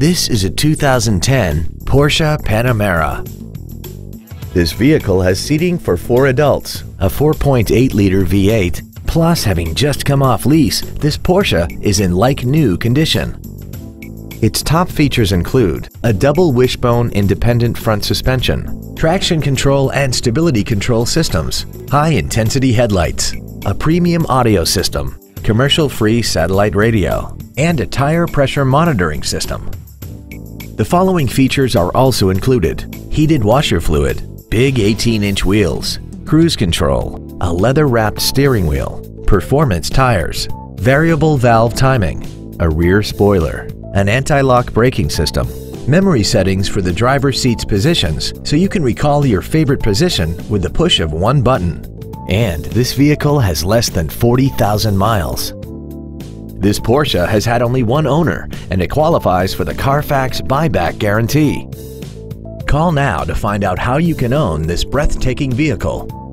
This is a 2010 Porsche Panamera. This vehicle has seating for four adults, a 4.8-liter V8, plus having just come off lease, this Porsche is in like-new condition. Its top features include a double wishbone independent front suspension, traction control and stability control systems, high-intensity headlights, a premium audio system, commercial-free satellite radio, and a tire pressure monitoring system. The following features are also included. Heated washer fluid, big 18-inch wheels, cruise control, a leather-wrapped steering wheel, performance tires, variable valve timing, a rear spoiler, an anti-lock braking system, memory settings for the driver's seat's positions so you can recall your favorite position with the push of one button. And this vehicle has less than 40,000 miles. This Porsche has had only one owner and it qualifies for the Carfax buyback guarantee. Call now to find out how you can own this breathtaking vehicle.